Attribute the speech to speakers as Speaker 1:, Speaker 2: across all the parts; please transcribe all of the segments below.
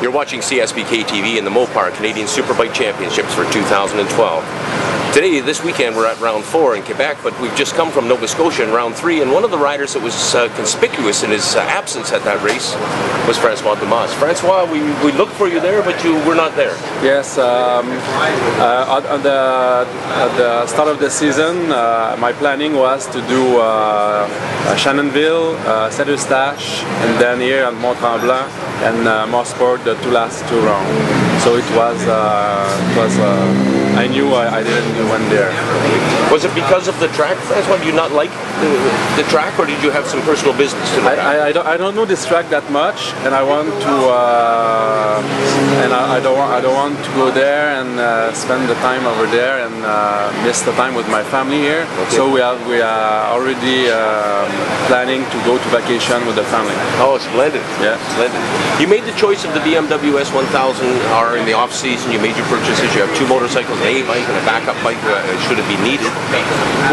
Speaker 1: You're watching CSBK TV in the Mopar Canadian Superbike Championships for 2012. Today, this weekend, we're at round four in Quebec, but we've just come from Nova Scotia in round three, and one of the riders that was uh, conspicuous in his uh, absence at that race was Francois Dumas. Francois, we, we looked for you there, but you were not there.
Speaker 2: Yes, um, uh, at, the, at the start of the season, uh, my planning was to do uh, Shannonville, uh, Saint Eustache, and then here at Mont Tremblant and uh, Mosport the two last two rounds. So it was, uh, it was I knew I, I didn't went there.
Speaker 1: Was it because of the track, Francois? Do you not like the, the track, or did you have some personal business to
Speaker 2: I, I, I, don't, I don't know this track that much, and I want to, uh, and I, I, don't want, I don't want to go there and uh, spend the time over there and uh, miss the time with my family here. Okay. So we are we are already um, planning to go to vacation with the family.
Speaker 1: Oh, splendid!
Speaker 2: Yeah,
Speaker 1: splendid. You made the choice of the BMW S1000R in the off season. You made your purchases. You have two motorcycles a bike and a backup bike uh, should it be needed.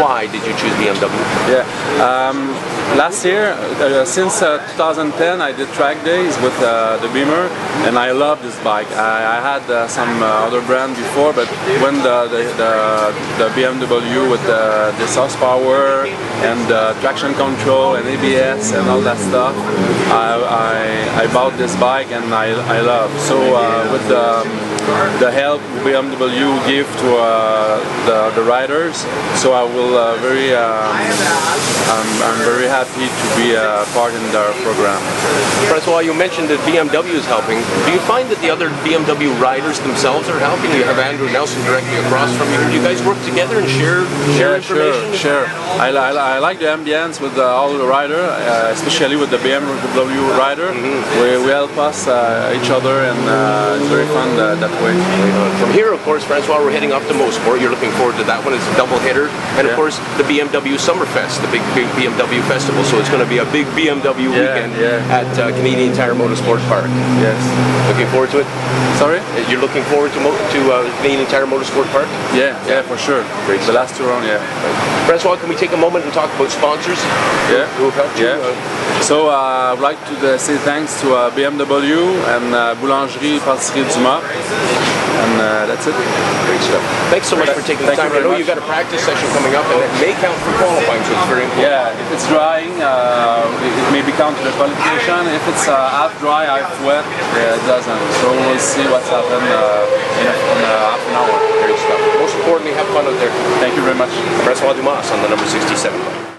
Speaker 1: Why did you choose BMW?
Speaker 2: Yeah, um, last year, uh, since uh, 2010, I did track days with uh, the Beamer, and I love this bike. I, I had uh, some uh, other brand before, but when the the, the, the BMW with the, this horsepower and traction control and ABS and all that stuff, I, I, I bought this bike and I, I love. So with the, the help BMW give to uh, the, the riders. So I will uh, very, um, I'm, I'm, very happy to be a part in their program.
Speaker 1: Francois, you mentioned that BMW is helping. Do you find that the other BMW riders themselves are helping? You have Andrew Nelson directly across from you. Do you guys work together and share, share
Speaker 2: yeah,
Speaker 1: information?
Speaker 2: Sure, sure. I, I, I like the ambience with the, all the rider, uh, especially with the BMW rider. Mm -hmm. we, we help us uh, each other and uh, it's very fun uh, that
Speaker 1: From here, of course, Francois, we're heading up to Mosport. You're looking forward to that one. It's a double hitter. And of course, the BMW Summerfest, the big, big BMW festival. So it's going to be a big BMW
Speaker 2: yeah,
Speaker 1: weekend
Speaker 2: yeah.
Speaker 1: at uh, Canadian Tire Motorsport Park.
Speaker 2: Yes.
Speaker 1: Looking forward to it?
Speaker 2: Sorry?
Speaker 1: Uh, you're looking forward to, to uh, Canadian Tire Motorsport Park?
Speaker 2: Yeah, yeah, for sure.
Speaker 1: Great.
Speaker 2: The last two rounds, yeah.
Speaker 1: Francois, can we take a moment and talk about sponsors?
Speaker 2: Yeah.
Speaker 1: Who have helped
Speaker 2: yeah.
Speaker 1: you? Uh,
Speaker 2: so uh, I'd like to say thanks to BMW and Boulangerie Patisserie Dumas. And that's it.
Speaker 1: Great stuff. Thanks so much for taking the
Speaker 2: Thank
Speaker 1: time. I know you've got a practice session coming up, and it may count for qualifying, so it's very important.
Speaker 2: Yeah, if it's drying, uh, it may be count to the qualification. If it's uh, half dry, half wet, yeah, it doesn't. So we'll see what's happened uh, in, a, in a half an hour.
Speaker 1: Great stuff. Most importantly, have fun out there.
Speaker 2: Thank you very much.
Speaker 1: Francois Dumas on the number 67.